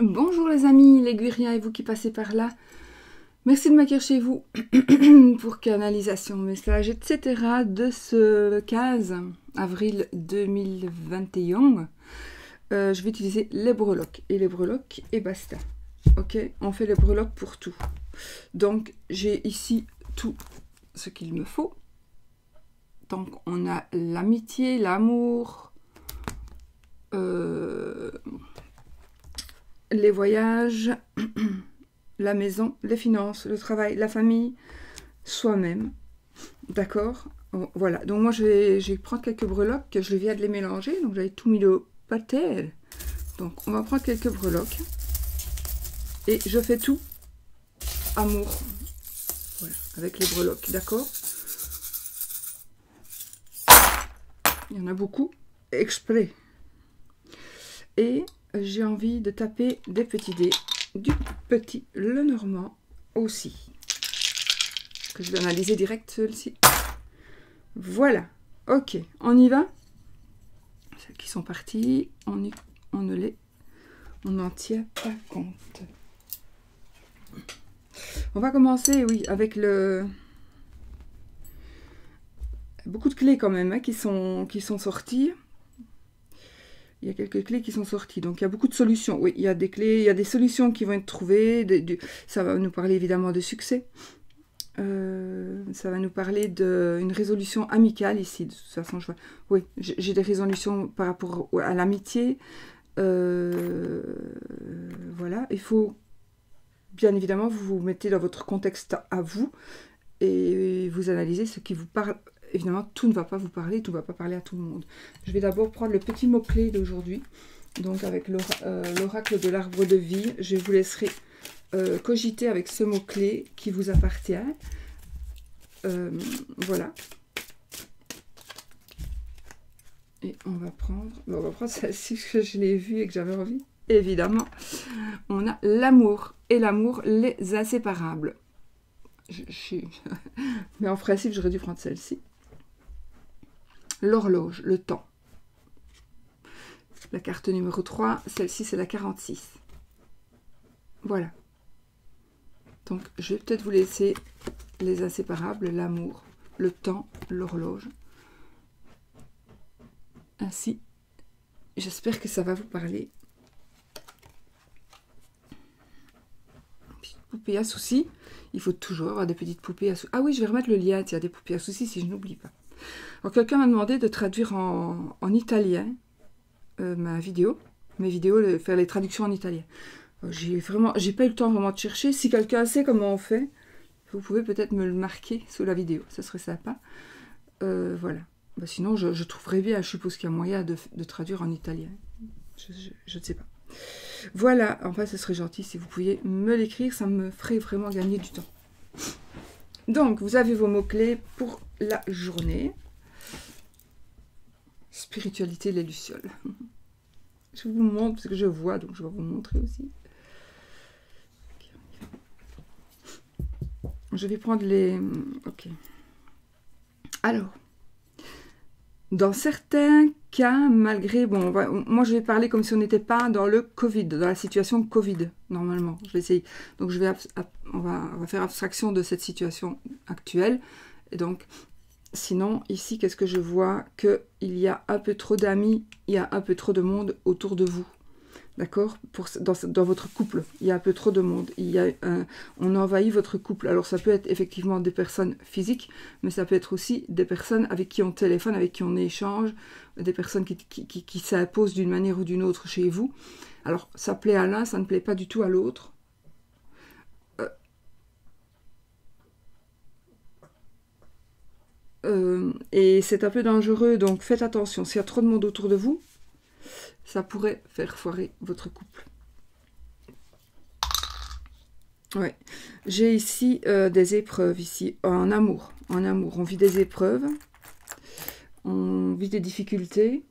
Bonjour les amis, les et vous qui passez par là. Merci de m'accueillir chez vous pour canalisation, message, etc. de ce 15 avril 2021. Euh, je vais utiliser les breloques et les breloques et basta. Ok, on fait les breloques pour tout. Donc j'ai ici tout ce qu'il me faut. Donc on a l'amitié, l'amour, euh, les voyages, la maison, les finances, le travail, la famille, soi-même. D'accord? Voilà. Donc moi, je vais, prendre quelques breloques, que je viens de les mélanger. Donc j'avais tout mis au patel. Donc on va prendre quelques breloques. Et je fais tout amour. Voilà, avec les breloques, d'accord? Il y en a beaucoup, exprès. Et j'ai envie de taper des petits dés du petit Lenormand aussi. Que je vais analyser direct celui-ci. Voilà. Ok, on y va? Celles qui sont parties, on, on ne les... On n'en tient pas compte. On va commencer, oui, avec le... Beaucoup de clés quand même hein, qui, sont, qui sont sorties il y a quelques clés qui sont sorties. Donc il y a beaucoup de solutions. Oui, il y a des clés, il y a des solutions qui vont être trouvées. ça va nous parler évidemment de succès. Euh, ça va nous parler d'une résolution amicale ici. De toute façon, je vois. Oui, j'ai des résolutions par rapport à l'amitié. Euh, voilà, il faut bien évidemment vous vous mettez dans votre contexte à vous et vous analysez ce qui vous parle évidemment, tout ne va pas vous parler, tout ne va pas parler à tout le monde. Je vais d'abord prendre le petit mot-clé d'aujourd'hui. Donc avec euh, l'oracle de l'arbre de vie, je vous laisserai euh, cogiter avec ce mot-clé qui vous appartient. Euh, voilà. Et on va prendre, on va prendre celle-ci que je l'ai vue et que j'avais envie. Évidemment, on a l'amour et l'amour les inséparables. Mais en principe, j'aurais dû prendre celle-ci l'horloge, le temps. La carte numéro 3, celle-ci c'est la 46. Voilà. Donc je vais peut-être vous laisser les inséparables, l'amour, le temps, l'horloge. Ainsi, j'espère que ça va vous parler. Petite poupée à soucis. Il faut toujours avoir des petites poupées à soucis. Ah oui, je vais remettre le lien, il y a des poupées à soucis si je n'oublie pas. Alors quelqu'un m'a demandé de traduire en, italien euh, ma vidéo, mes vidéos, faire les traductions en italien. Euh, j'ai vraiment, j'ai pas eu le temps vraiment de chercher. Si quelqu'un sait comment on fait, vous pouvez peut-être me le marquer sous la vidéo, ça serait sympa. Euh, voilà. Bah, sinon, je, trouverais bien, je suppose qu'il y a moyen de, traduire en italien. Je, ne sais pas. Voilà, enfin, ce serait gentil si vous pouviez me l'écrire, ça me ferait vraiment gagner du temps. Donc, vous avez vos mots-clés pour la journée. Spiritualité les lucioles. Je vous montre parce que je vois, donc je vais vous montrer aussi. Je vais prendre les... Ok. Alors, dans certains cas, malgré... Bon, moi je vais parler comme si on n'était pas dans le Covid, dans la situation Covid, normalement. Je vais essayer. Donc je vais... On va, on va faire abstraction de cette situation actuelle. Et donc, Sinon, ici, qu'est-ce que je vois Qu'il y a un peu trop d'amis, il y a un peu trop de monde autour de vous. D'accord? Dans, votre couple, il y a un peu trop de monde. Il y a on envahit votre couple. Alors ça peut être effectivement des personnes physiques, mais ça peut être aussi des personnes avec qui on téléphone, avec qui on échange, des personnes qui, qui, qui s'imposent d'une manière ou d'une autre chez vous. Alors ça plaît à l'un, ça ne plaît pas du tout à l'autre. Euh, et c'est un peu dangereux, donc faites attention. S'il y a trop de monde autour de vous, ça pourrait faire foirer votre couple. Ouais. J'ai ici euh, des épreuves, ici, en amour. En amour, on vit des épreuves, on vit des difficultés.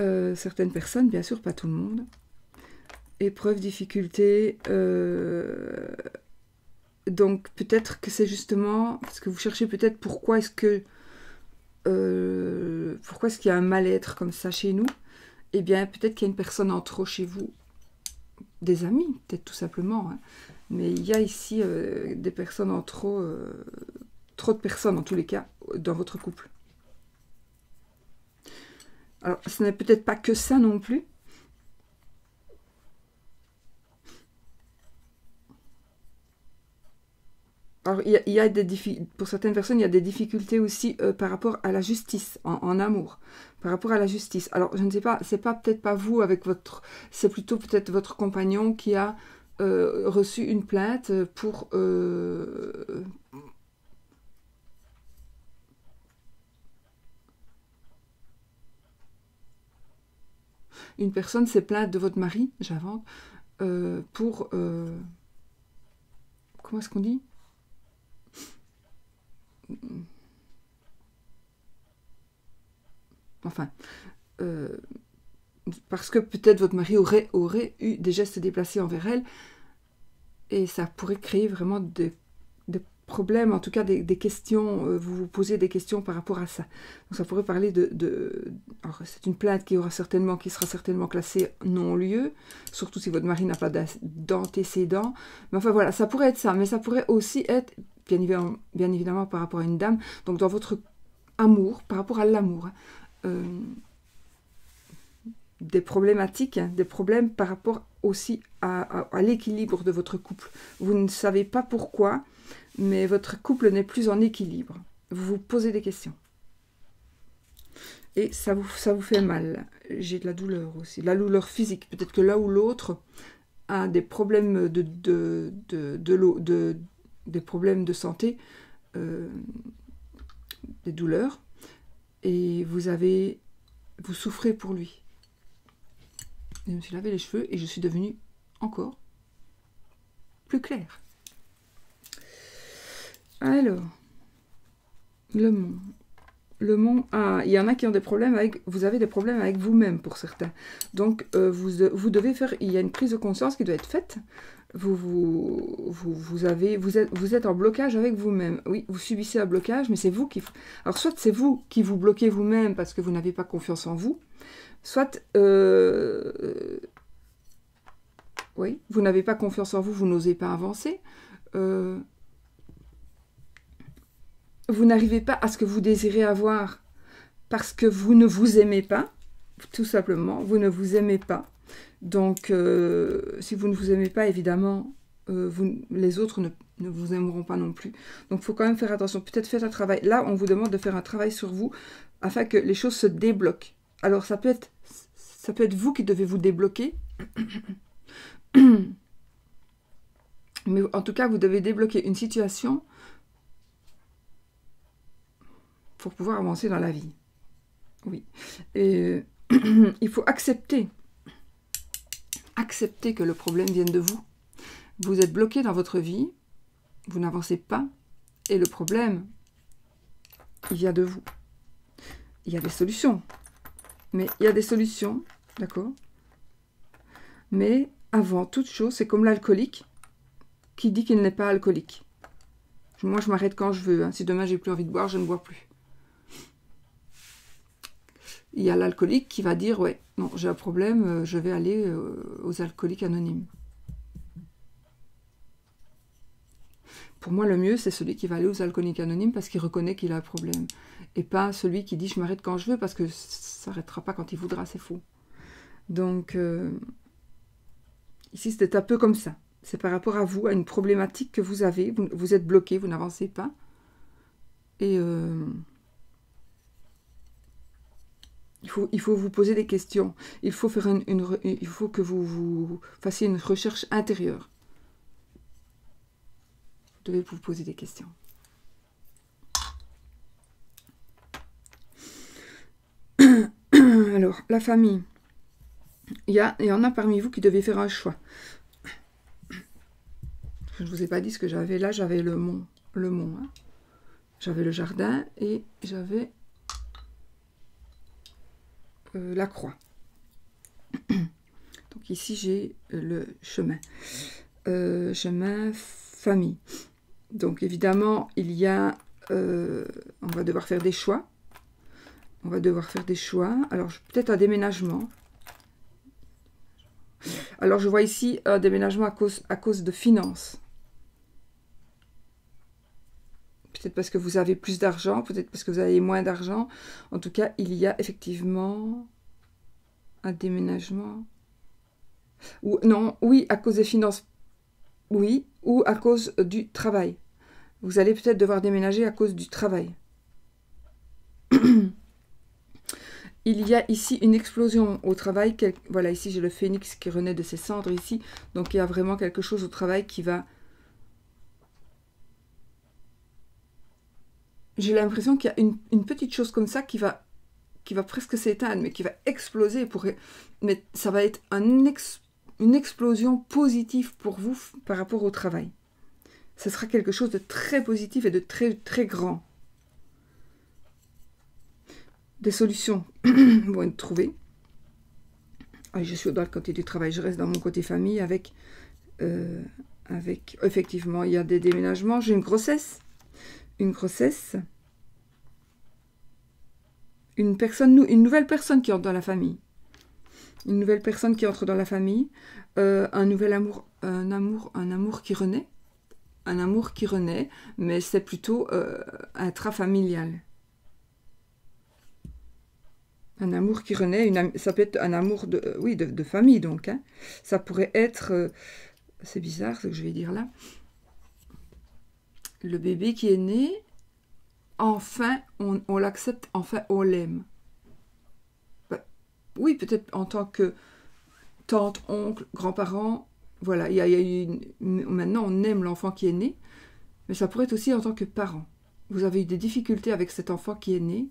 Euh, certaines personnes, bien sûr, pas tout le monde. Épreuves, difficultés, donc peut-être que c'est justement parce que vous cherchez peut-être pourquoi est-ce que euh, pourquoi est-ce qu'il y a un mal-être comme ça chez nous Eh bien peut-être qu'il y a une personne en trop chez vous des amis, peut-être tout simplement. Hein. Mais il y a ici euh, des personnes en trop, euh, trop de personnes en tous les cas dans votre couple. Alors, ce n'est peut-être pas que ça non plus. Alors, il y des pour certaines personnes, il y a des difficultés aussi euh, par rapport à la justice, en, amour, par rapport à la justice. Alors, je ne sais pas, c'est pas peut-être pas vous avec votre, c'est plutôt peut-être votre compagnon qui a euh, reçu une plainte pour euh, une personne s'est plainte de votre mari, j'invente, pour comment est-ce qu'on dit? Enfin, euh, parce que peut-être votre mari aurait, eu des gestes déplacés envers elle, et ça pourrait créer vraiment des, problèmes, en tout cas des, questions, euh, vous vous posez des questions par rapport à ça. Donc ça pourrait parler de... de c'est une plainte qui, aura certainement, qui sera certainement classée non-lieu, surtout si votre mari n'a pas d'antécédents. Mais enfin voilà, ça pourrait être ça, mais ça pourrait aussi être bien évidemment, par rapport à une dame, donc dans votre amour, par rapport à l'amour, euh, des problématiques, hein, des problèmes par rapport aussi à, l'équilibre de votre couple. Vous ne savez pas pourquoi, mais votre couple n'est plus en équilibre. Vous vous posez des questions. Et ça vous, ça vous fait mal. J'ai de la douleur aussi, la douleur physique. Peut-être que l'un ou l'autre a des problèmes de, de, de, de, de des problèmes de santé, euh, des douleurs, et vous avez, vous souffrez pour lui. je me suis lavé les cheveux et je suis devenue encore plus claire. Alors, le monde. Le monde, ah, il y en a qui ont des problèmes avec, vous avez des problèmes avec vous-même pour certains. Donc, euh, vous, vous devez faire, il y a une prise de conscience qui doit être faite vous, vous, vous, avez, vous, êtes, vous êtes en blocage avec vous-même. Oui, vous subissez un blocage, mais c'est vous qui... Alors, soit c'est vous qui vous bloquez vous-même parce que vous n'avez pas confiance en vous, soit... Euh, oui, vous n'avez pas confiance en vous, vous n'osez pas avancer. Euh, vous n'arrivez pas à ce que vous désirez avoir parce que vous ne vous aimez pas, tout simplement, vous ne vous aimez pas. Donc, euh, si vous ne vous aimez pas, évidemment, euh, les autres ne, vous aimeront pas non plus. Donc, il faut quand même faire attention. Peut-être faire un travail. Là, on vous demande de faire un travail sur vous afin que les choses se débloquent. Alors, ça peut être, ça peut être vous qui devez vous débloquer. Mais en tout cas, vous devez débloquer une situation pour pouvoir avancer dans la vie. Oui. Et il faut accepter acceptez que le problème vienne de vous. Vous êtes bloqué dans votre vie, vous n'avancez pas, et le problème, il vient de vous. Il y a des solutions, mais il y a des solutions, d'accord? Mais avant toute chose, c'est comme l'alcoolique qui dit qu'il n'est pas alcoolique. Moi, je m'arrête quand je veux. Hein. Si demain j'ai plus envie de boire, je ne bois plus il y a l'alcoolique qui va dire ouais, non, j'ai un problème, euh, je vais aller euh, aux alcooliques anonymes. Pour moi, le mieux, c'est celui qui va aller aux alcooliques anonymes parce qu'il reconnaît qu'il a un problème. Et pas celui qui dit je m'arrête quand je veux parce que ça s'arrêtera pas quand il voudra, c'est faux. Donc, euh, ici, c'est un peu comme ça. C'est par rapport à vous, à une problématique que vous avez. Vous, êtes bloqué, vous n'avancez pas. Et il faut, vous poser des questions. Il faut, faire une, que vous, vous fassiez une recherche intérieure. Vous devez vous poser des questions. Alors, la famille. Il y, a, il y en a parmi vous qui devez faire un choix. Je ne vous ai pas dit ce que j'avais là. J'avais le mont. Le mont. Hein. J'avais le jardin et j'avais euh, la croix. Donc ici, j'ai euh, le chemin. Euh, chemin famille. Donc évidemment, il y a... on va devoir faire des choix. On va devoir faire des choix. Alors, peut-être un déménagement. Alors je vois ici un déménagement à cause, à cause de finances. Peut-être parce que vous avez plus d'argent, peut-être parce que vous avez moins d'argent. En tout cas, il y a effectivement un déménagement. Ou non, oui, à cause des finances. Oui, ou à cause du travail. Vous allez peut-être devoir déménager à cause du travail. il y a ici une explosion au travail. Voilà, ici j'ai le phénix qui renaît de ses cendres ici. Donc il y a vraiment quelque chose au travail qui va... J'ai l'impression qu'il y a une, petite chose comme ça qui va, qui va presque s'éteindre, mais qui va exploser. Pour... Mais ça va être un une explosion positive pour vous par rapport au travail. Ce sera quelque chose de très positif et de très, très grand des solutions vont être trouvées. Ah, je suis dans le côté du travail, je reste dans mon côté famille avec, euh, avec effectivement, il y a des déménagements. J'ai une grossesse, une grossesse, une personne, une nouvelle personne qui entre dans la famille, une nouvelle personne qui entre dans la famille, euh, un nouvel amour, un amour, un amour qui renaît, un amour qui renaît, mais c'est plutôt euh, intrafamilial un amour qui renaît, ça peut être un amour de, euh, oui, de, famille donc. Hein. Ça pourrait être, c'est bizarre ce que je vais dire là, le bébé qui est né, enfin on, l'accepte, enfin on l'aime. Bah, oui, peut-être en tant que tante, oncle, grand-parent, voilà, il y a, maintenant on aime l'enfant qui est né, mais ça pourrait être aussi en tant que parent. Vous avez eu des difficultés avec cet enfant qui est né,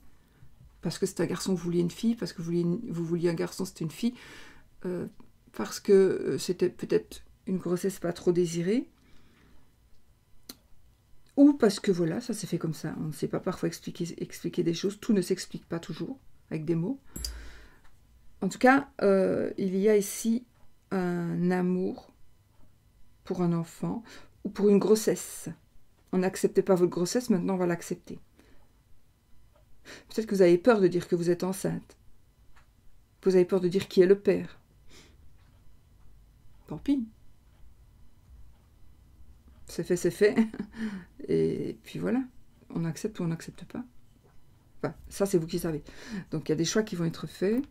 parce que c'est un garçon, vous vouliez une fille, parce que vous vouliez, un garçon, c'était une fille, euh, parce que euh, c'était peut-être une grossesse pas trop désirée, ou parce que voilà, ça s'est fait comme ça. On ne sait pas parfois expliquer, des choses, tout ne s'explique pas toujours avec des mots. En tout cas, euh, il y a ici un amour pour un enfant ou pour une grossesse. On n'acceptait pas votre grossesse, maintenant on va l'accepter. Peut-être que vous avez peur de dire que vous êtes enceinte. Vous avez peur de dire qui est le père. Tant pis. C'est fait, c'est fait. Et puis voilà. On accepte ou on n'accepte pas. ça, c'est vous qui savez. Donc, il y a des choix qui vont être faits.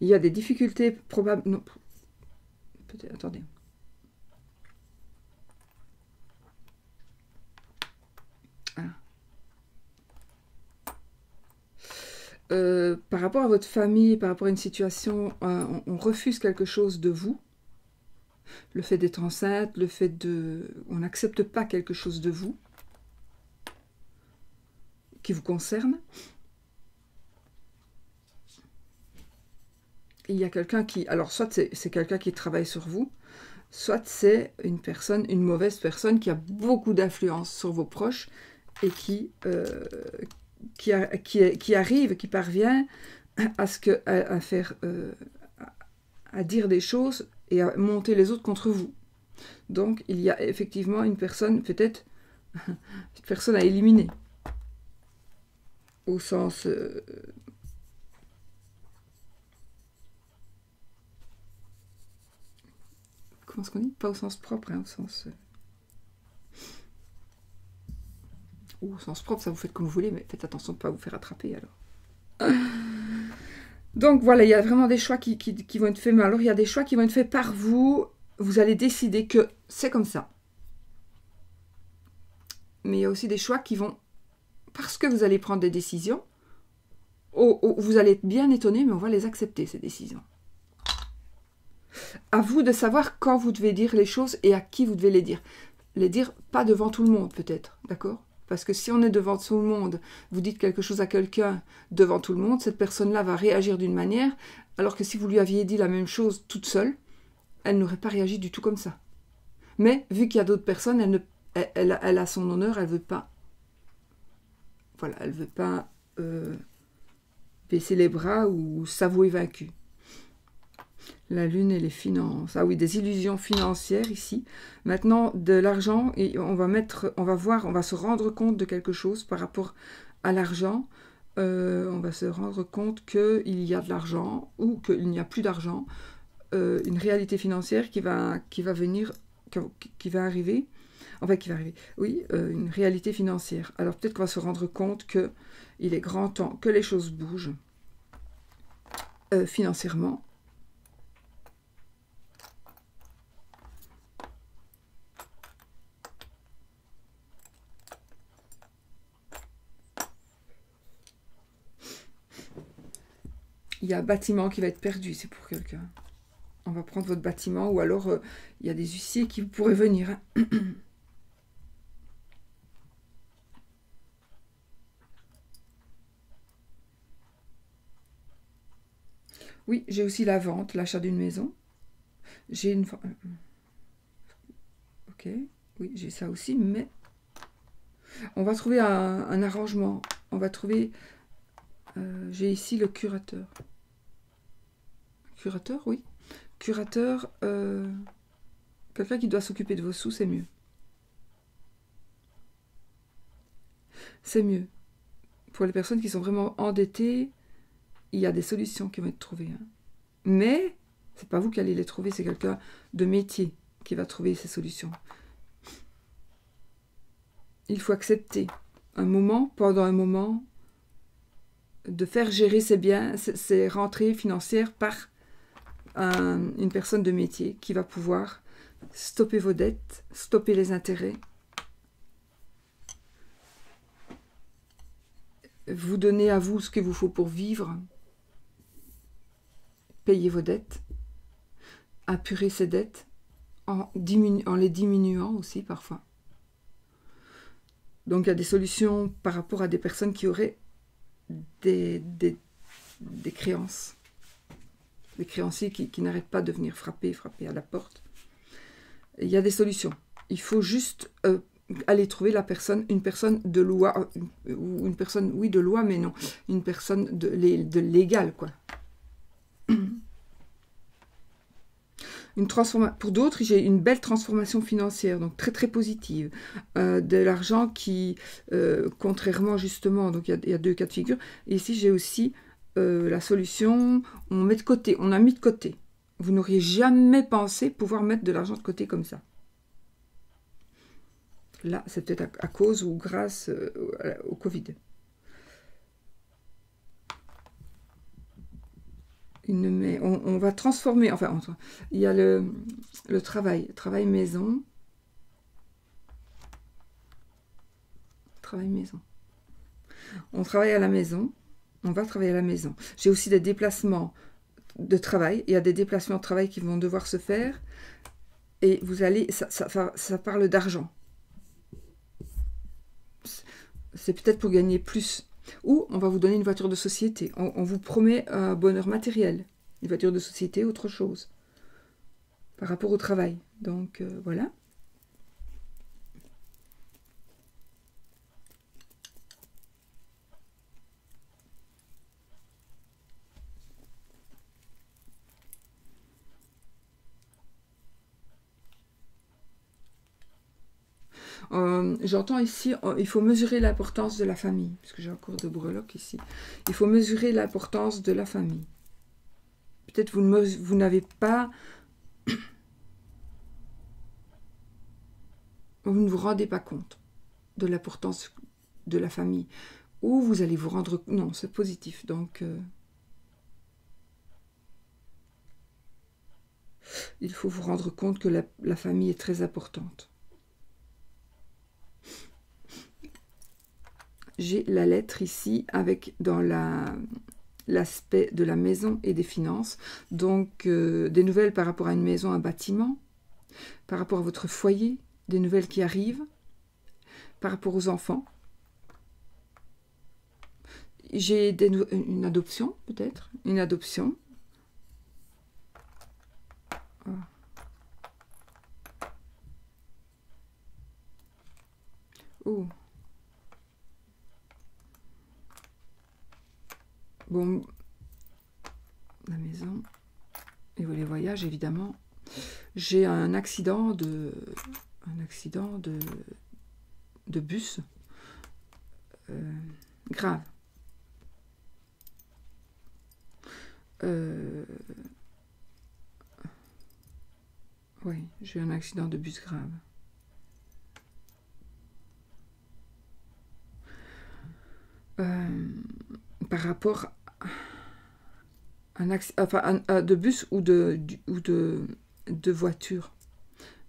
Il y a des difficultés probables. Non. Peut-être. Attendez. Euh, par rapport à votre famille, par rapport à une situation, euh, on, refuse quelque chose de vous. Le fait d'être enceinte, le fait de... On n'accepte pas quelque chose de vous qui vous concerne. Il y a quelqu'un qui... Alors, soit c'est quelqu'un qui travaille sur vous, soit c'est une personne, une mauvaise personne qui a beaucoup d'influence sur vos proches et qui, euh, arrive, qui parvient à, faire, euh, à dire des choses et à monter les autres contre vous. Donc, il y a effectivement une personne, peut-être, une personne à éliminer. Au sens... Euh, comment est-ce qu'on dit? Pas au sens propre, hein, au sens... Euh, ou au sens propre, ça vous faites comme vous voulez, mais faites attention de ne pas vous faire attraper alors. Donc voilà, il y a vraiment des choix qui, vont être faits, mais alors il y a des choix qui vont être faits par vous. Vous allez décider que c'est comme ça. Mais il y a aussi des choix qui vont, parce que vous allez prendre des décisions, vous allez être bien étonné, mais on va les accepter, ces décisions. À vous de savoir quand vous devez dire les choses et à qui vous devez les dire. Les dire pas devant tout le monde, peut-être, d'accord? Parce que si on est devant tout le monde, vous dites quelque chose à quelqu'un devant tout le monde, cette personne-là va réagir d'une manière, alors que si vous lui aviez dit la même chose toute seule, elle n'aurait pas réagi du tout comme ça. Mais vu qu'il y a d'autres personnes, elle, a son honneur, elle veut pas. Voilà, elle veut pas euh, baisser les bras ou s'avouer vaincue. La lune et les finances. Ah oui, des illusions financières ici. Maintenant, de l'argent, on va mettre, on va voir, on va se rendre compte de quelque chose par rapport à l'argent. Euh, on va se rendre compte qu'il y a de l'argent ou qu'il n'y a plus d'argent. euh, une réalité financière qui va, qui va venir, qui, va arriver. Enfin, qui va arriver. Oui, euh, une réalité financière. Alors peut-être qu'on va se rendre compte que il est grand temps que les choses bougent financièrement. Il y a un bâtiment qui va être perdu, c'est pour quelqu'un. On va prendre votre bâtiment, ou alors euh, il y a des huissiers qui pourraient venir. Hein. oui, j'ai aussi la vente, l'achat d'une maison. J'ai une... Ok, oui, j'ai ça aussi, mais on va trouver un, arrangement. On va trouver... Euh, j'ai ici le curateur. Curateur, oui. Curateur, euh, quelqu'un qui doit s'occuper de vos sous, c'est mieux. C'est mieux. Pour les personnes qui sont vraiment endettées, il y a des solutions qui vont être trouvées. Hein. Mais c'est pas vous qui allez les trouver, c'est quelqu'un de métier qui va trouver ces solutions. Il faut accepter un moment, pendant un moment, de faire gérer ses biens, ses rentrées financières par une personne de métier qui va pouvoir stopper vos dettes, stopper les intérêts, vous donner à vous ce qu'il vous faut pour vivre, payer vos dettes, apurer ces dettes en, les diminuant aussi parfois. Donc il y a des solutions par rapport à des personnes qui auraient des créances les créanciers qui, n'arrêtent pas de venir frapper, frapper à la porte. Il y a des solutions. Il faut juste euh, aller trouver la personne, une personne de loi, euh, ou une personne, oui, de loi, mais non, une personne de, de légale, quoi. Une pour d'autres, j'ai une belle transformation financière, donc très très positive. Euh, de l'argent qui, contrairement justement, donc il y, a deux cas de figure. Ici, j'ai aussi euh, la solution, on met de côté, on a mis de côté. Vous n'auriez jamais pensé pouvoir mettre de l'argent de côté comme ça. Là, c'est peut-être à, cause ou grâce euh, au Covid. on, va transformer, enfin, il y a le, le travail, travail maison. Travail maison. On travaille à la maison on va travailler à la maison. J'ai aussi des déplacements de travail. Il y a des déplacements de travail qui vont devoir se faire. Et vous allez, ça, parle d'argent. C'est peut-être pour gagner plus. Ou on va vous donner une voiture de société. On, vous promet un bonheur matériel. Une voiture de société, autre chose. Par rapport au travail. Donc euh, voilà. Euh, j'entends ici, euh, il faut mesurer l'importance de la famille, puisque j'ai encore de breloques ici. Il faut mesurer l'importance de la famille. Peut-être vous, vous n'avez pas... vous ne vous rendez pas compte de l'importance de la famille. Ou vous allez vous rendre... Non, c'est positif. Donc... Euh, il faut vous rendre compte que la famille est très importante. J'ai la lettre ici avec dans la l'aspect de la maison et des finances. Donc euh, des nouvelles par rapport à une maison, un bâtiment, par rapport à votre foyer, des nouvelles qui arrivent, par rapport aux enfants. J'ai une adoption peut-être, une adoption. Ah. Oh. Bon, la maison et les voyages, évidemment. J'ai un accident de, un accident de, de bus euh, grave. Oui, j'ai un accident de bus grave. Euh, par rapport un enfin, de bus ou de, ou de, de voiture.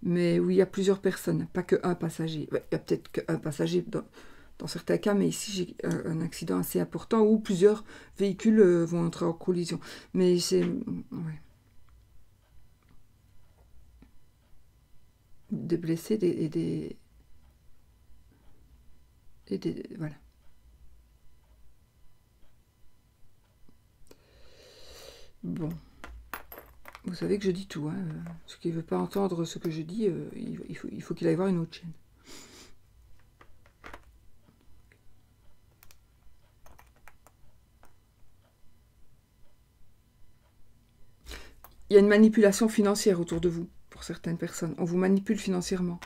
Mais oui, il y a plusieurs personnes, pas qu'un passager. Il y a peut-être qu'un passager dans, certains cas, mais ici j'ai un accident assez important où plusieurs véhicules euh, vont entrer en collision. Mais c'est... Des blessés et des... Et des... Voilà. Bon. Vous savez que je dis tout. Hein. Ce qui ne veut pas entendre ce que je dis, euh, il faut qu'il aille voir une autre chaîne. Il y a une manipulation financière autour de vous, pour certaines personnes. On vous manipule financièrement.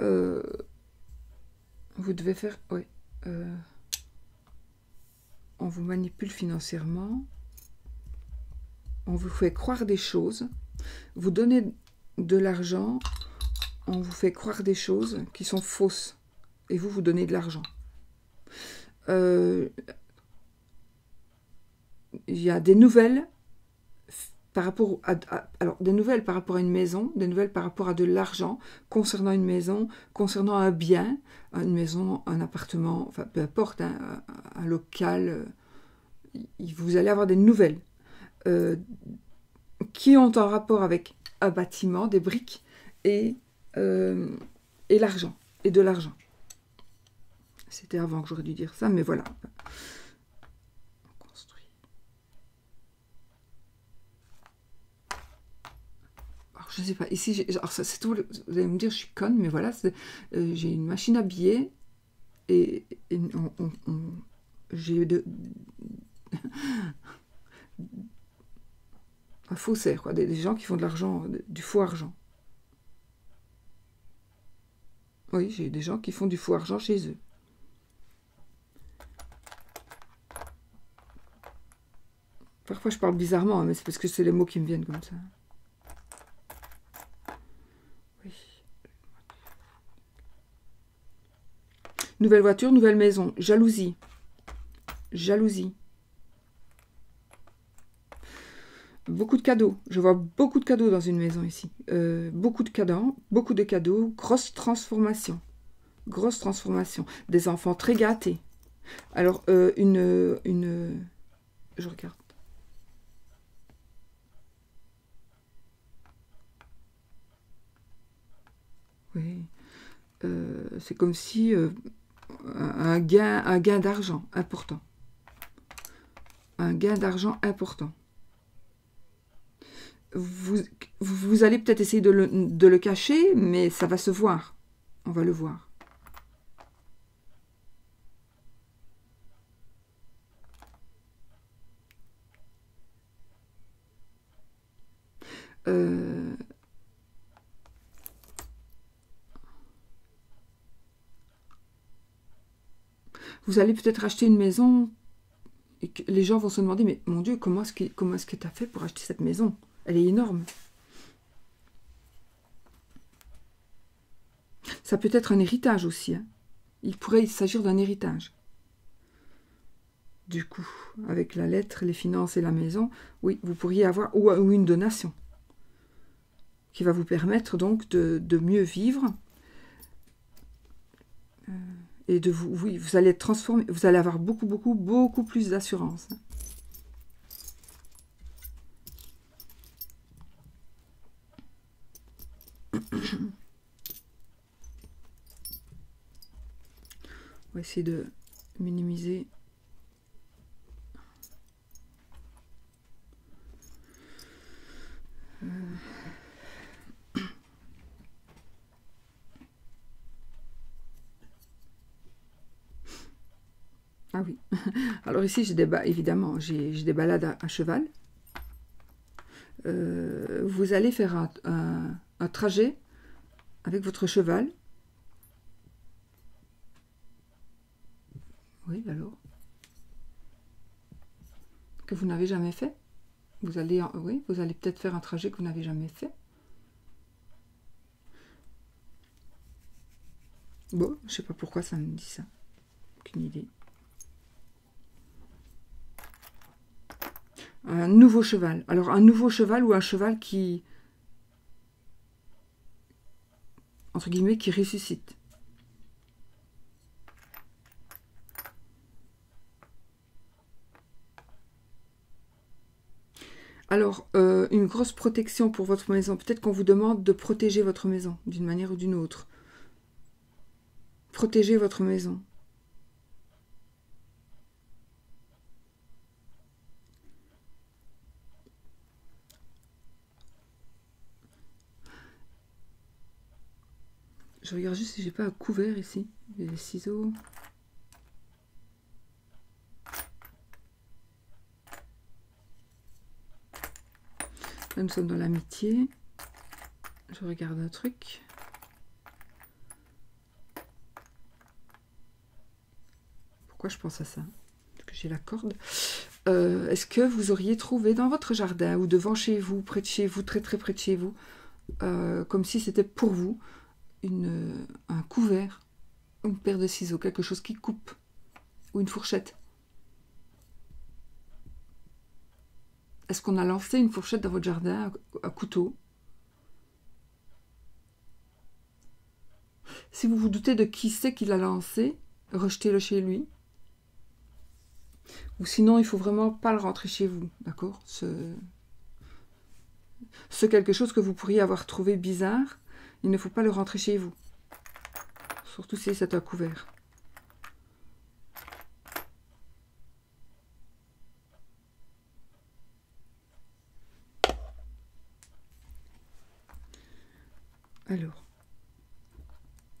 Euh, vous devez faire... Oui. Euh, on vous manipule financièrement on vous fait croire des choses, vous donnez de l'argent, on vous fait croire des choses qui sont fausses, et vous, vous donnez de l'argent. Euh, il y a des nouvelles par rapport à, alors des nouvelles par rapport à une maison, des nouvelles par rapport à de l'argent concernant une maison, concernant un bien, une maison, un appartement, peu importe, hein, un, local. Euh, vous allez avoir des nouvelles. Euh, qui ont un rapport avec un bâtiment, des briques et, euh, et l'argent, et de l'argent. C'était avant que j'aurais dû dire ça, mais voilà. On construit. Alors, je ne sais pas, ici, vous allez me dire, je suis conne, mais voilà, euh, j'ai une machine à billets et, j'ai de un faussaire, quoi, des, gens qui font de l'argent, du faux argent. Oui, j'ai des gens qui font du faux argent chez eux. Parfois je parle bizarrement, mais c'est parce que c'est les mots qui me viennent comme ça. Oui. Nouvelle voiture, nouvelle maison. Jalousie. Jalousie. Beaucoup de cadeaux. Je vois beaucoup de cadeaux dans une maison ici. Euh, beaucoup de cadeaux, beaucoup de cadeaux. Grosse transformation. Grosse transformation. Des enfants très gâtés. Alors, euh, une, une... Je regarde. Oui. Euh, c'est comme si un gain, un gain d'argent important. Un gain d'argent important vous, allez peut-être essayer de le, cacher, mais ça va se voir. On va le voir. Euh, vous allez peut-être acheter une maison et les gens vont se demander, mais mon Dieu, comment est-ce que tu as fait pour acheter cette maison? Elle est énorme. Ça peut être un héritage aussi. Hein. Il pourrait s'agir d'un héritage. Du coup, avec la lettre, les finances et la maison, oui, vous pourriez avoir ou, une donation qui va vous permettre donc de, mieux vivre euh, et de vous, oui, vous allez être transformé, vous allez avoir beaucoup, beaucoup, beaucoup plus d'assurance. On va essayer de minimiser. Euh. Ah oui. Alors ici, j'ai des évidemment, j'ai des balades à, cheval. Euh, vous allez faire un, un un trajet avec votre cheval. Oui, alors que vous n'avez jamais fait. Vous allez, oui, vous allez peut-être faire un trajet que vous n'avez jamais fait. Bon, je ne sais pas pourquoi ça me dit ça. Aucune idée. Un nouveau cheval. Alors un nouveau cheval ou un cheval qui, Entre guillemets, qui ressuscite. Alors, euh, une grosse protection pour votre maison. Peut-être qu'on vous demande de protéger votre maison d'une manière ou d'une autre. Protégez votre maison. Je regarde juste si j'ai pas un couvert ici. Des ciseaux. Là, nous sommes dans l'amitié. Je regarde un truc. Pourquoi je pense à ça? Parce que j'ai la corde. Euh, est-ce que vous auriez trouvé dans votre jardin ou devant chez vous, près de chez vous, très très près de chez vous, euh, comme si c'était pour vous, un couvert, une paire de ciseaux, quelque chose qui coupe, ou une fourchette. Est-ce qu'on a lancé une fourchette dans votre jardin à couteau? Si vous vous doutez de qui c'est qui l'a lancé, rejetez-le chez lui. Ou sinon, il faut vraiment pas le rentrer chez vous, d'accord? Ce quelque chose que vous pourriez avoir trouvé bizarre, il ne faut pas le rentrer chez vous. Surtout si c'est un couvert. Alors,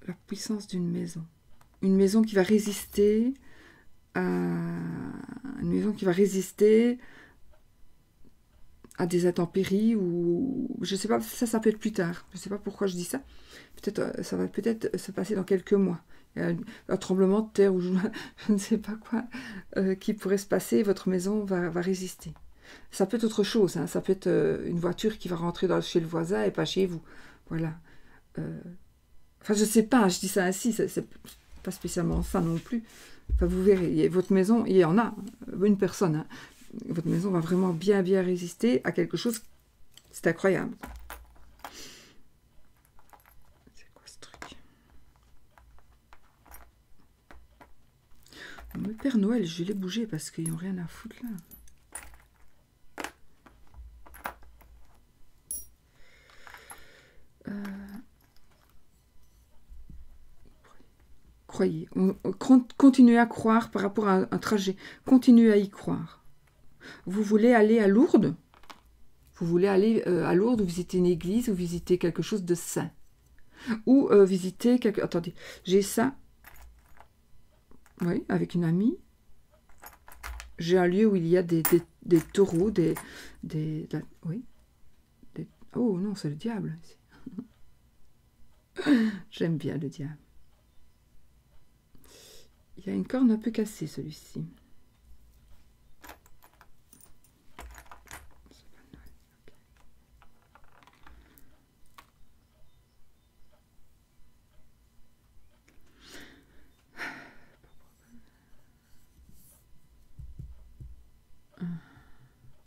la puissance d'une maison. Une maison qui va résister à... Une maison qui va résister à des intempéries ou je sais pas ça ça peut être plus tard je sais pas pourquoi je dis ça peut-être euh, ça va peut-être se passer dans quelques mois un, tremblement de terre ou je, ne sais pas quoi euh, qui pourrait se passer votre maison va, résister ça peut être autre chose hein. ça peut être euh, une voiture qui va rentrer chez le voisin et pas chez vous voilà euh, enfin, je sais pas, je dis ça ainsi, c'est pas spécialement ça non plus. Vous verrez, votre maison, il y en a, une personne. Hein. Votre maison va vraiment bien, bien résister à quelque chose. C'est incroyable. C'est quoi ce truc? Le Père Noël, je les bouger parce qu'ils n'ont rien à foutre là. croyez. continuez à croire par rapport à un, trajet. Continuez à y croire. Vous voulez aller à Lourdes Vous voulez aller euh, à Lourdes ou visiter une église ou visiter quelque chose de saint Ou euh, visiter quelque... Attendez, j'ai ça. Oui, avec une amie. J'ai un lieu où il y a des, taureaux, des oui. oh non, c'est le diable. J'aime bien le diable. Il y a une corne un peu cassée celui-ci.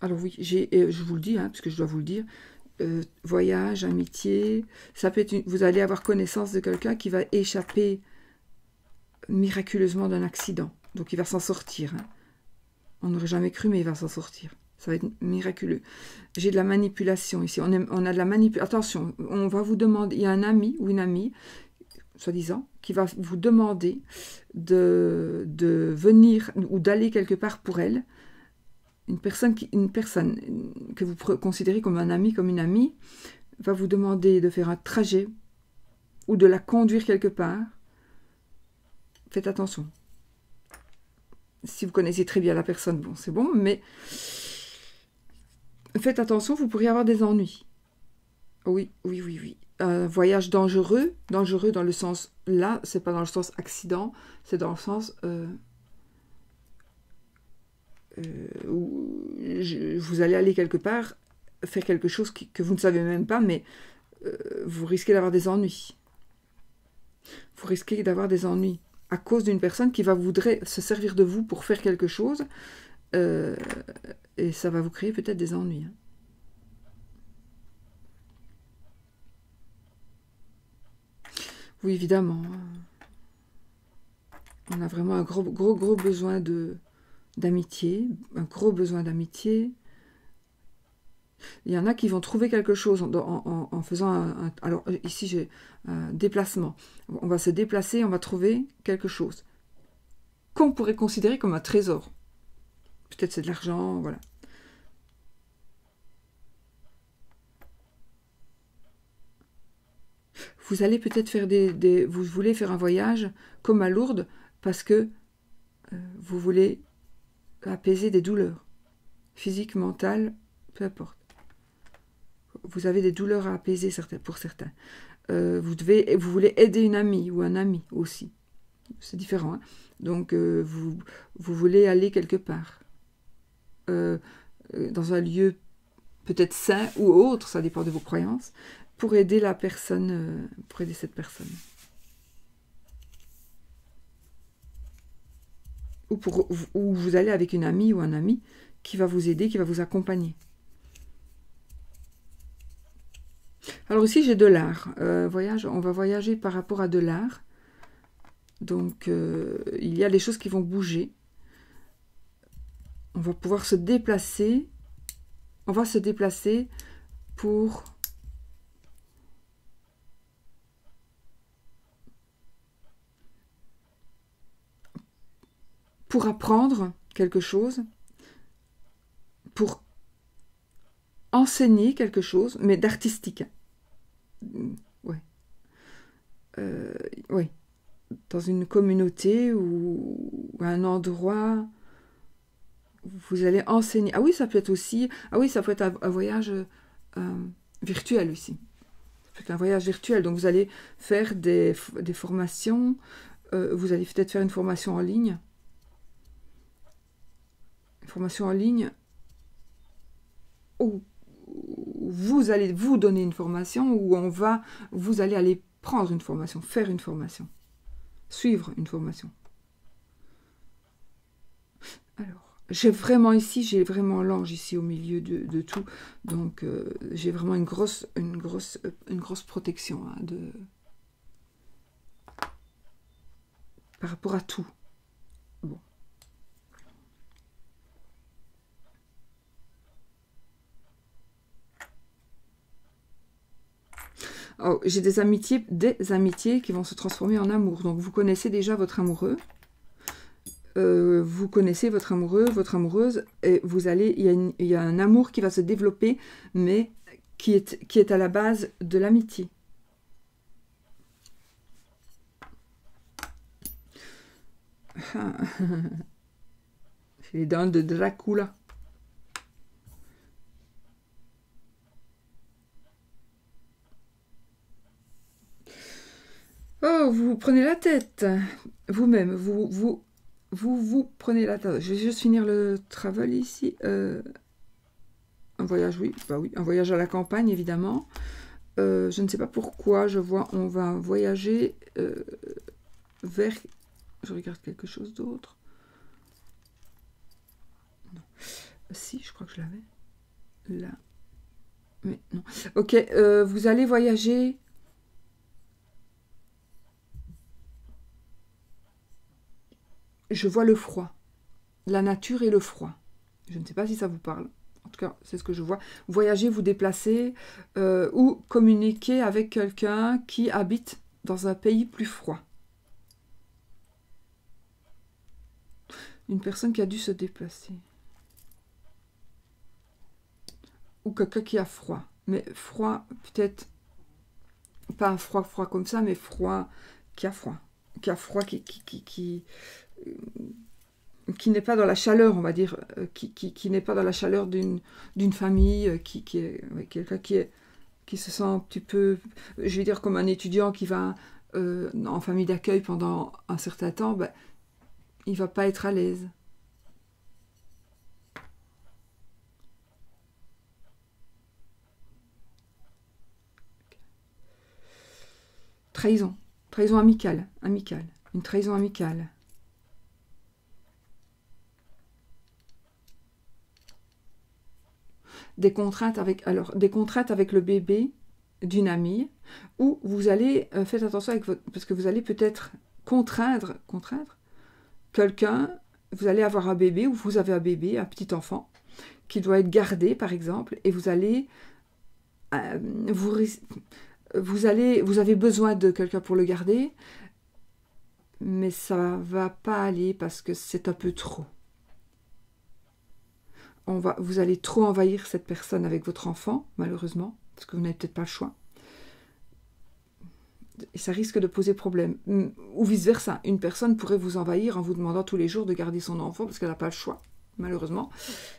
Alors oui, euh, je vous le dis, hein, parce que je dois vous le dire, euh, voyage, amitié, ça peut vous allez avoir connaissance de quelqu'un qui va échapper miraculeusement d'un accident. Donc il va s'en sortir. Hein. On n'aurait jamais cru, mais il va s'en sortir. Ça va être miraculeux. J'ai de la manipulation ici. On, a de la manipulation. Attention, on va vous demander. Il y a un ami ou une amie, soi-disant, qui va vous demander de, de venir ou d'aller quelque part pour elle. Une personne, que vous considérez comme un ami, comme une amie, va vous demander de faire un trajet ou de la conduire quelque part faites attention. Si vous connaissez très bien la personne, bon, c'est bon, mais faites attention, vous pourriez avoir des ennuis. Oui, oui, oui, oui. Un voyage dangereux, dangereux dans le sens là, c'est pas dans le sens accident, c'est dans le sens euh, euh, où vous allez aller quelque part, faire quelque chose que vous ne savez même pas, mais euh, vous risquez d'avoir des ennuis. Vous risquez d'avoir des ennuis à cause d'une personne qui va voudrait se servir de vous pour faire quelque chose. Euh, et ça va vous créer peut-être des ennuis. Hein. Oui, évidemment. On a vraiment un gros, gros, gros besoin de d'amitié, un gros besoin d'amitié. Il y en a qui vont trouver quelque chose en, faisant un, Alors ici j'ai un déplacement. On va se déplacer, on va trouver quelque chose qu'on pourrait considérer comme un trésor. Peut-être c'est de l'argent, voilà. Vous allez peut-être faire des, Vous voulez faire un voyage comme à Lourdes parce que euh, vous voulez apaiser des douleurs, physiques, mentales, peu importe. Vous avez des douleurs à apaiser pour certains. Euh, vous, devez, vous voulez aider une amie ou un ami aussi. C'est différent. Hein. Donc, euh, vous, vous voulez aller quelque part. dans un lieu peut-être sain ou autre, ça dépend de vos croyances pour aider la personne, euh, pour aider cette personne. Ou, pour, ou vous allez avec une amie ou un ami qui va vous aider, qui va vous accompagner. Alors ici j'ai de l'art. Euh, voyage, on va voyager par rapport à de l'art. Donc euh, il y a des choses qui vont bouger. On va pouvoir se déplacer. On va se déplacer pour pour apprendre quelque chose, pour enseigner quelque chose, mais d'artistique. Oui. Euh, oui. Dans une communauté ou un endroit, vous allez enseigner. Ah oui, ça peut être aussi. Ah oui, ça peut être un, voyage euh, virtuel aussi. Être un voyage virtuel. Donc vous allez faire des, formations. Euh, vous allez peut-être faire une formation en ligne formation en ligne où vous allez vous donner une formation, où on va, vous allez aller prendre une formation, faire une formation, suivre une formation. Alors, j'ai vraiment ici, j'ai vraiment l'ange ici au milieu de, tout, donc euh, j'ai vraiment une grosse, une grosse, une grosse protection hein, de par rapport à tout. Bon. Oh, j'ai des amitiés, des amitiés qui vont se transformer en amour. Donc vous connaissez déjà votre amoureux. Euh, vous connaissez votre amoureux, votre amoureuse, et vous allez, il y, a un amour qui va se développer, mais qui est, qui est à la base de l'amitié. C'est les dents de Dracula. Oh, vous prenez la tête. Vous-même, vous, vous, vous, vous prenez la tête. Je vais juste finir le travel ici. Euh, un voyage, oui, bah oui, un voyage à la campagne, évidemment. Euh, je ne sais pas pourquoi, je vois, on va voyager euh, vers... Je regarde quelque chose d'autre. Non. Si, je crois que je l'avais. Là. Mais non. Ok, vous allez voyager je vois le froid. La nature et le froid. Je ne sais pas si ça vous parle. En tout cas, c'est ce que je vois. Voyager, vous déplacer euh, ou communiquer avec quelqu'un qui habite dans un pays plus froid. Une personne qui a dû se déplacer. Ou quelqu'un qui a froid. Mais froid, peut-être pas un froid froid comme ça, mais froid qui a froid. Qui a froid, qui, qui n'est pas dans la chaleur, on va dire, euh, qui, n'est pas dans la chaleur d'une famille, euh, qui, est quelqu'un qui, qui se sent un petit peu, je vais dire comme un étudiant qui va en famille d'accueil pendant un certain temps, ben, il va pas être à l'aise. Trahison. Trahison amicale, amicale, une trahison amicale. Des contraintes avec, alors, des contraintes avec le bébé d'une amie, où vous allez, euh, faites attention avec votre, parce que vous allez peut-être contraindre, contraindre quelqu'un, vous allez avoir un bébé, ou vous avez un bébé, un petit enfant, qui doit être gardé, par exemple, et vous allez, euh, vous, vous, allez, vous avez besoin de quelqu'un pour le garder, mais ça va pas aller parce que c'est un peu trop. Vous allez trop envahir cette personne avec votre enfant, malheureusement, parce que vous n'avez peut-être pas le choix. Et ça risque de poser problème. Ou vice-versa, une personne pourrait vous envahir en vous demandant tous les jours de garder son enfant parce qu'elle n'a pas le choix malheureusement,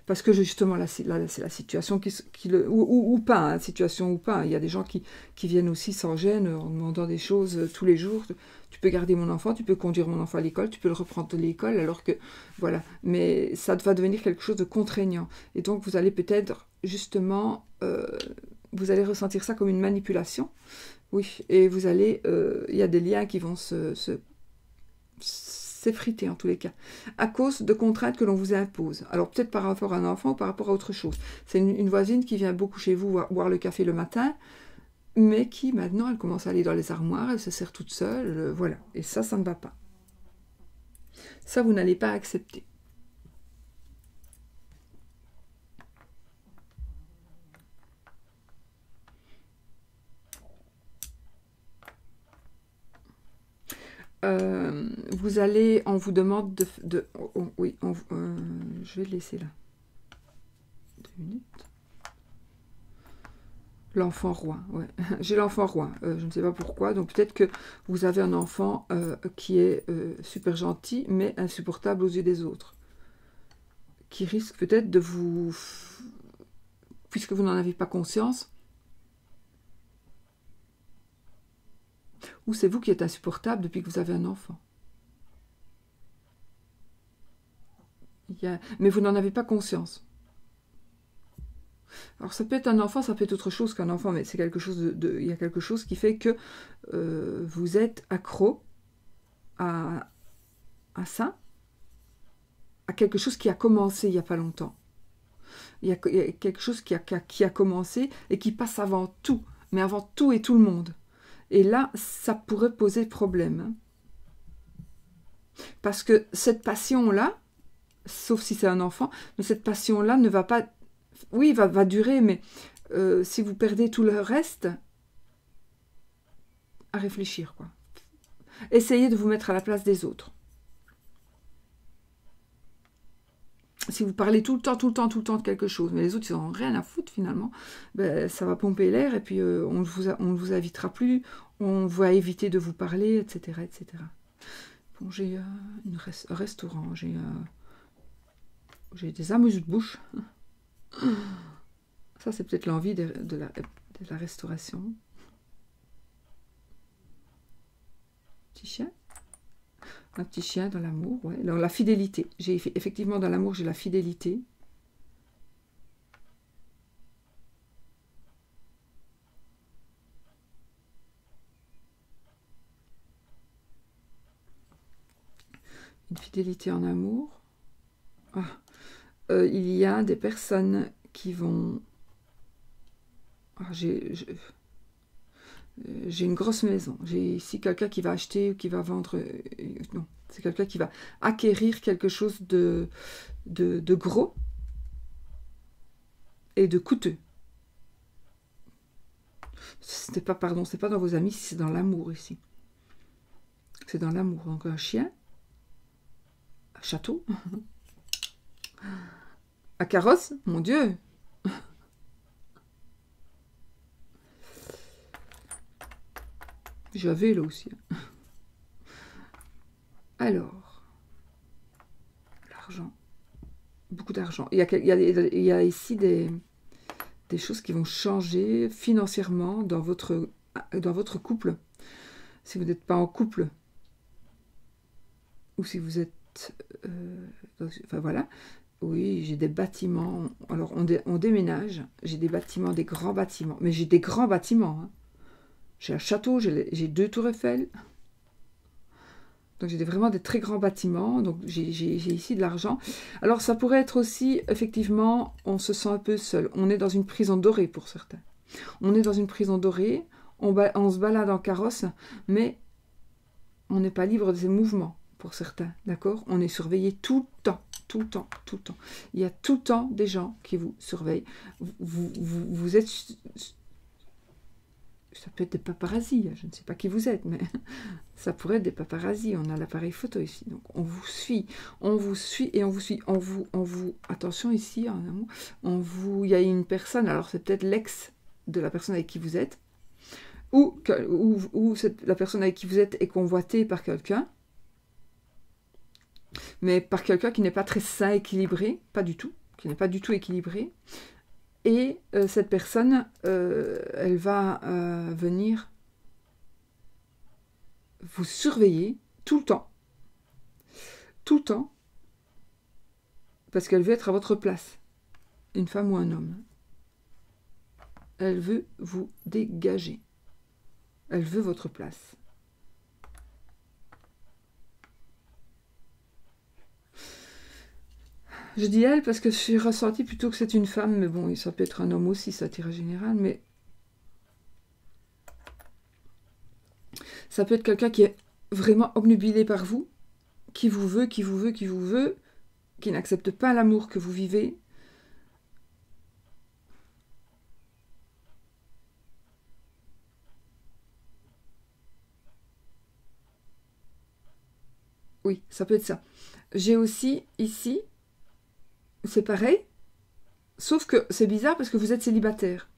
parce que justement là c'est la situation qui, le, ou, pas, hein, situation ou pas, il y a des gens qui, viennent aussi sans gêne en demandant des choses euh, tous les jours. Tu peux garder mon enfant, tu peux conduire mon enfant à l'école, tu peux le reprendre de l'école, alors que voilà, mais ça va devenir quelque chose de contraignant. Et donc vous allez peut-être justement, euh, vous allez ressentir ça comme une manipulation, oui, et vous allez, euh, il y a des liens qui vont se s'effriter en tous les cas, à cause de contraintes que l'on vous impose. Alors peut-être par rapport à un enfant ou par rapport à autre chose. C'est une, voisine qui vient beaucoup chez vous boire le café le matin, mais qui maintenant, elle commence à aller dans les armoires, elle se sert toute seule, euh, voilà. Et ça, ça ne va pas. Ça, vous n'allez pas accepter. Euh, vous allez, on vous demande de... oh, oh, oui, euh, je vais le laisser là. Deux minutes. L'enfant roi. J'ai l'enfant roi, euh, je ne sais pas pourquoi. Donc peut-être que vous avez un enfant qui est super gentil, mais insupportable aux yeux des autres. Qui risque peut-être de vous... Puisque vous n'en avez pas conscience, ou c'est vous qui êtes insupportable depuis que vous avez un enfant? Mais vous n'en avez pas conscience. Alors ça peut être un enfant, ça peut être autre chose qu'un enfant, mais c'est quelque chose il y a quelque chose qui fait que euh, vous êtes accro à, ça, à quelque chose qui a commencé il n'y a pas longtemps. Il y, a, quelque chose qui a commencé et qui passe avant tout, mais avant tout et tout le monde. Et là, ça pourrait poser problème. Hein. Parce que cette passion-là, sauf si c'est un enfant, cette passion-là ne va pas... Oui, va, va durer, mais euh, si vous perdez tout le reste, à réfléchir, quoi. Essayez de vous mettre à la place des autres. Si vous parlez tout le temps, tout le temps, tout le temps de quelque chose, mais les autres, ils n'ont rien à foutre finalement, ben, ça va pomper l'air et puis euh, on ne vous, on vous invitera plus, on va éviter de vous parler, etc. etc. Bon, j'ai euh, un restaurant, j'ai euh, des amuse-bouches. Ça, c'est peut-être l'envie de, la, de la restauration. Petit chien? Un petit chien dans l'amour, ouais. Dans la fidélité. J'ai effectivement dans l'amour, j'ai la fidélité. Une fidélité en amour. Ah. Euh, il y a des personnes qui vont. Ah, j'ai j'ai une grosse maison. J'ai ici quelqu'un qui va acheter ou qui va vendre. Euh, non, c'est quelqu'un qui va acquérir quelque chose de, de, gros et de coûteux. C'était pas, pardon, c'est pas dans vos amis, c'est dans l'amour ici. C'est dans l'amour. Donc un chien, un château, un carrosse, mon Dieu, J'avais là aussi. Alors, l'argent. Beaucoup d'argent. Il, y a ici des, choses qui vont changer financièrement dans votre, couple. Si vous n'êtes pas en couple, ou si vous êtes... Euh, enfin voilà. Oui, j'ai des bâtiments. Alors, on, on déménage. J'ai des bâtiments, des grands bâtiments. Mais j'ai des grands bâtiments. Hein. J'ai un château, j'ai deux tours Eiffel. Donc j'ai vraiment des très grands bâtiments, donc j'ai ici de l'argent. Alors ça pourrait être aussi, effectivement, on se sent un peu seul. On est dans une prison dorée pour certains. On est dans une prison dorée, on, se balade en carrosse, mais on n'est pas libre de ses mouvements pour certains, d'accord? On est surveillé tout le temps, tout le temps, tout le temps. Il y a tout le temps des gens qui vous surveillent. Vous, vous êtes ça peut être des paparazzis, je ne sais pas qui vous êtes, mais ça pourrait être des paparazzis. On a l'appareil photo ici, donc on vous suit, on vous suit et on vous suit, on vous, on vous, attention ici, on vous, il y a une personne, alors c'est peut-être l'ex de la personne avec qui vous êtes, ou, ou, ou la personne avec qui vous êtes est convoitée par quelqu'un, mais par quelqu'un qui n'est pas très sain, équilibré, pas du tout, qui n'est pas du tout équilibré, et euh, cette personne, euh, elle va euh, venir vous surveiller tout le temps. Tout le temps. Parce qu'elle veut être à votre place. Une femme ou un homme. Elle veut vous dégager. Elle veut votre place. Je dis elle parce que je suis ressenti plutôt que c'est une femme, mais bon, ça peut être un homme aussi, ça tire général, mais ça peut être quelqu'un qui est vraiment obnubilé par vous, qui vous veut, qui vous veut, qui vous veut, qui n'accepte pas l'amour que vous vivez. Oui, ça peut être ça. J'ai aussi ici c'est pareil, sauf que c'est bizarre parce que vous êtes célibataire.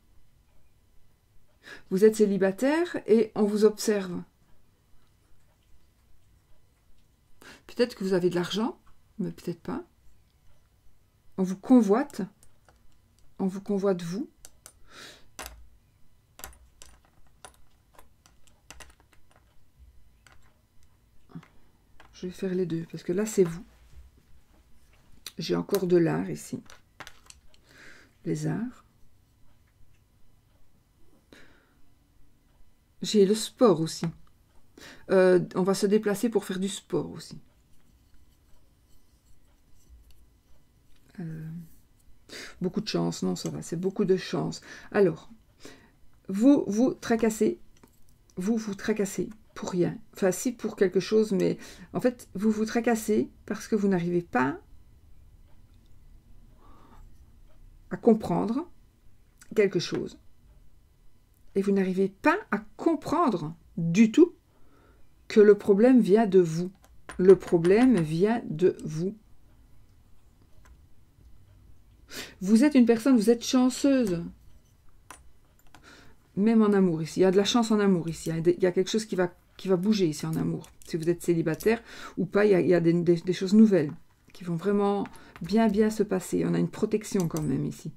Vous êtes célibataire et on vous observe. Peut-être que vous avez de l'argent, mais peut-être pas. On vous convoite. On vous convoite vous. Je vais faire les deux, parce que là, c'est vous. J'ai encore de l'art ici. Les arts. J'ai le sport aussi. Euh, on va se déplacer pour faire du sport aussi. Euh, beaucoup de chance, non, ça va, c'est beaucoup de chance. Alors, vous vous tracassez, vous vous tracassez pour rien. Enfin, si pour quelque chose, mais en fait, vous vous tracassez parce que vous n'arrivez pas comprendre quelque chose. Et vous n'arrivez pas à comprendre du tout que le problème vient de vous. Le problème vient de vous. Vous êtes une personne, vous êtes chanceuse. Même en amour ici. Il y a de la chance en amour ici. Il y a quelque chose qui va, qui va bouger ici en amour. Si vous êtes célibataire ou pas, il y a, des choses nouvelles qui vont vraiment bien bien se passer. On a une protection quand même ici.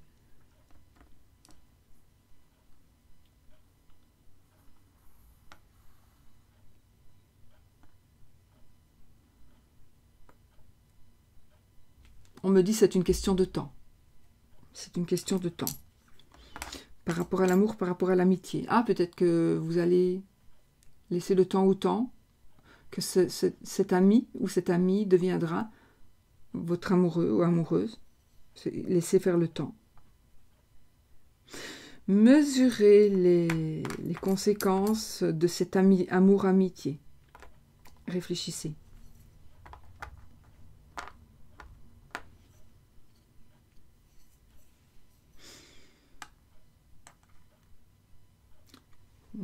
On me dit c'est une question de temps. C'est une question de temps. Par rapport à l'amour, par rapport à l'amitié. Ah, peut-être que vous allez laisser le temps au temps, que cet ami ou cette amie deviendra votre amoureux ou amoureuse. Laissez faire le temps. Mesurez les, conséquences de cet amour-amitié. Réfléchissez.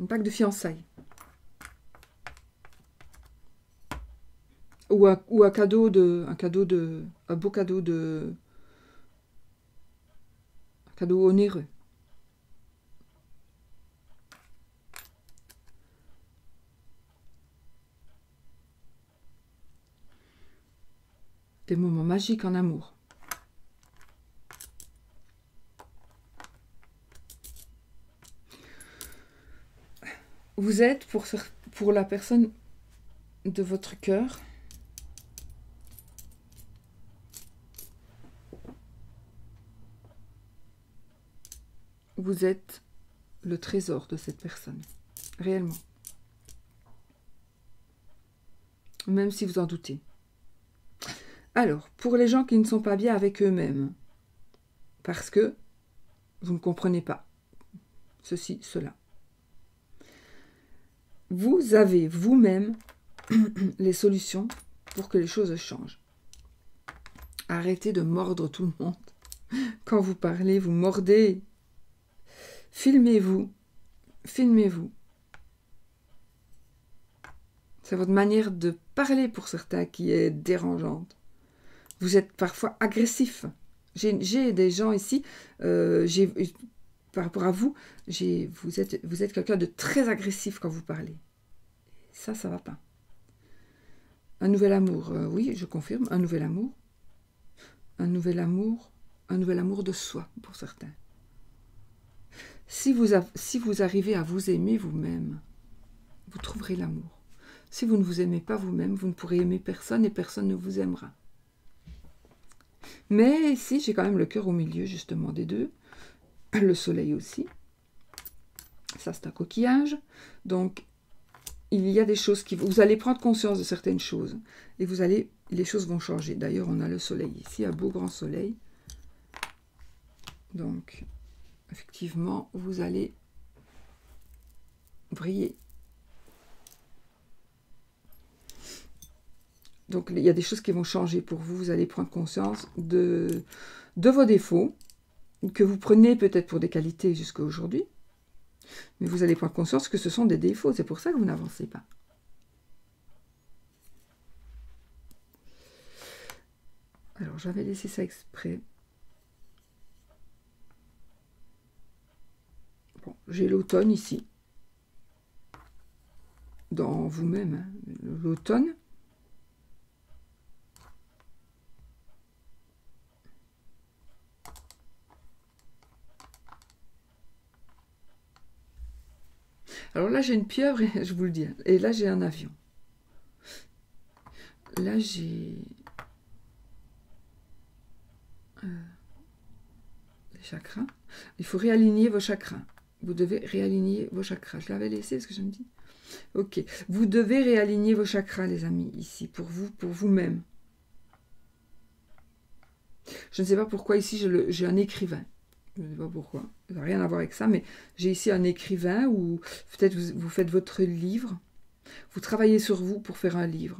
Un pack de fiançailles. Ou un, cadeau de. Un cadeau de. Un beau cadeau de. Un cadeau onéreux. Des moments magiques en amour. Vous êtes pour, pour la personne de votre cœur vous êtes le trésor de cette personne, réellement. même si vous en doutez. Alors, pour les gens qui ne sont pas bien avec eux-mêmes, parce que vous ne comprenez pas ceci, cela, vous avez vous-même les solutions pour que les choses changent. Arrêtez de mordre tout le monde. Quand vous parlez, vous mordez. Filmez-vous. Filmez-vous. C'est votre manière de parler pour certains qui est dérangeante. Vous êtes parfois agressif. J'ai des gens ici, euh, par rapport à vous, vous êtes, vous êtes quelqu'un de très agressif quand vous parlez. Ça, ça va pas. Un nouvel amour, euh, oui, je confirme, un nouvel amour. Un nouvel amour, un nouvel amour de soi pour certains. Si vous, si vous arrivez à vous aimer vous-même, vous trouverez l'amour. Si vous ne vous aimez pas vous-même, vous ne pourrez aimer personne et personne ne vous aimera. Mais ici, j'ai quand même le cœur au milieu justement des deux. Le soleil aussi. Ça, c'est un coquillage. Donc, il y a des choses qui... Vous allez prendre conscience de certaines choses. Et vous allez... Les choses vont changer. D'ailleurs, on a le soleil ici, un beau grand soleil. Donc, effectivement, vous allez briller. Donc, il y a des choses qui vont changer pour vous. Vous allez prendre conscience de, vos défauts, que vous prenez peut-être pour des qualités jusqu'à aujourd'hui. Mais vous allez prendre conscience que ce sont des défauts. C'est pour ça que vous n'avancez pas. Alors, j'avais laissé ça exprès. Bon, j'ai l'automne ici. Dans vous-même, hein. l'automne. Alors là, j'ai une pieuvre, je vous le dis. Et là, j'ai un avion. Là, j'ai... Euh, les chakras. Il faut réaligner vos chakras. Vous devez réaligner vos chakras. Je l'avais laissé, ce que je me dis Ok. Vous devez réaligner vos chakras, les amis, ici, pour vous, pour vous-même. Je ne sais pas pourquoi ici j'ai un écrivain je ne sais pas pourquoi, ça n'a rien à voir avec ça, mais j'ai ici un écrivain ou peut-être vous, faites votre livre, vous travaillez sur vous pour faire un livre.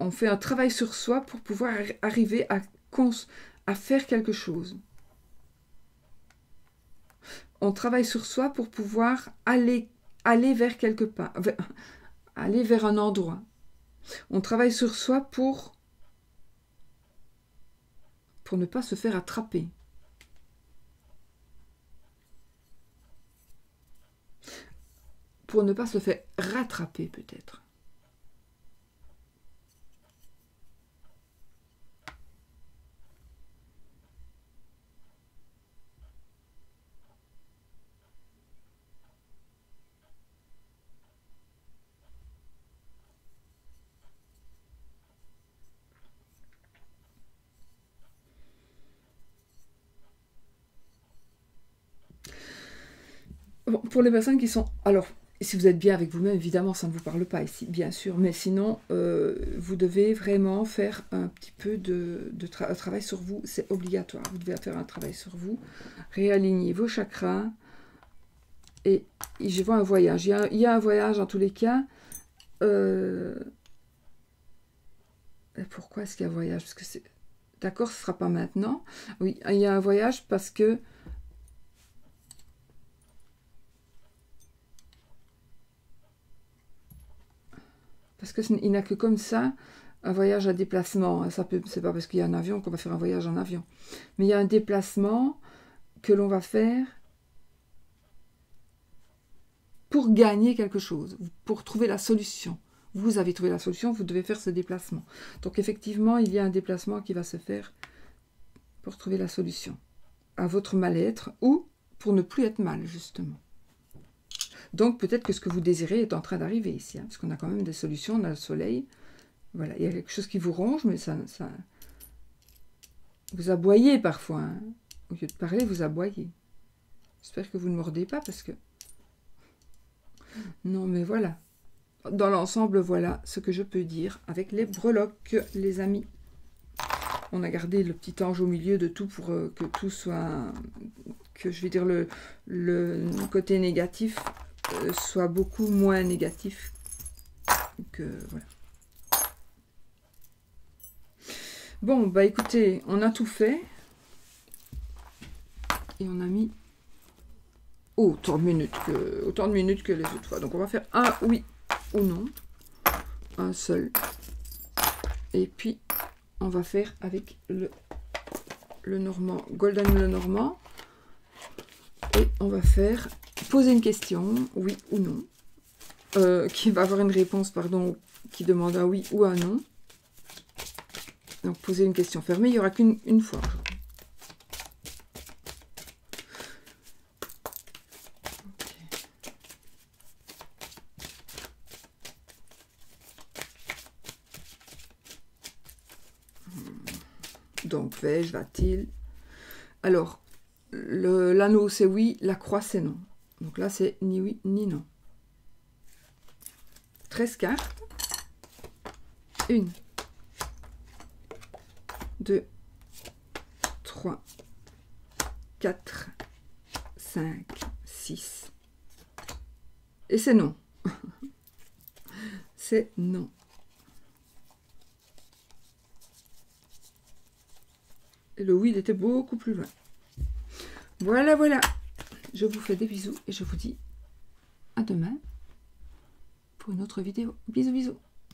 On fait un travail sur soi pour pouvoir arriver à faire quelque chose. On travaille sur soi pour pouvoir aller, aller vers quelque part, aller vers un endroit. On travaille sur soi pour pour ne pas se faire attraper. Pour ne pas se faire rattraper peut-être. Pour les personnes qui sont... Alors, si vous êtes bien avec vous-même, évidemment, ça ne vous parle pas ici, bien sûr. Mais sinon, euh, vous devez vraiment faire un petit peu de, travail sur vous. C'est obligatoire. Vous devez faire un travail sur vous. Réaligner vos chakras. Et, je vois un voyage. Il y, a, un voyage en tous les cas. Euh, pourquoi est-ce qu'il y a un voyage? Parce que c'est... D'accord, ce ne sera pas maintenant. Oui, il y a un voyage parce que Parce qu'il n'a que comme ça un voyage à déplacement. Ça peut, c'est pas parce qu'il y a un avion qu'on va faire un voyage en avion. Mais il y a un déplacement que l'on va faire pour gagner quelque chose, pour trouver la solution. Vous avez trouvé la solution, vous devez faire ce déplacement. Donc effectivement, il y a un déplacement qui va se faire pour trouver la solution à votre mal-être ou pour ne plus être mal, justement. Donc peut-être que ce que vous désirez est en train d'arriver ici, hein, parce qu'on a quand même des solutions, on a le soleil. Voilà, il y a quelque chose qui vous ronge, mais ça... Vous aboyez parfois. Hein. Au lieu de parler, vous aboyez. J'espère que vous ne mordez pas, parce que... Non, mais voilà. Dans l'ensemble, voilà ce que je peux dire avec les breloques, les amis. On a gardé le petit ange au milieu de tout pour euh, que tout soit... que je vais dire le, côté négatif soit beaucoup moins négatif que... Voilà. Bon, bah écoutez, on a tout fait. Et on a mis autant de minutes que, autant de minutes que les autres fois. Donc on va faire un oui ou non. Un seul. Et puis on va faire avec le, le normand, golden le normand. Et on va faire poser une question, oui ou non. Euh, qui va avoir une réponse, pardon, qui demande un oui ou un non. Donc poser une question fermée, il n'y aura qu'une fois. Donc, vais-je, va-t-il? Alors, l'anneau, c'est oui, la croix, c'est non. Donc là, c'est ni oui, ni non. 13 cartes. Une. 2, 3, 4, 5, 6. Et c'est non. c'est non. Et le oui, il était beaucoup plus loin. Voilà, voilà. Je vous fais des bisous et je vous dis à demain pour une autre vidéo. Bisous, bisous.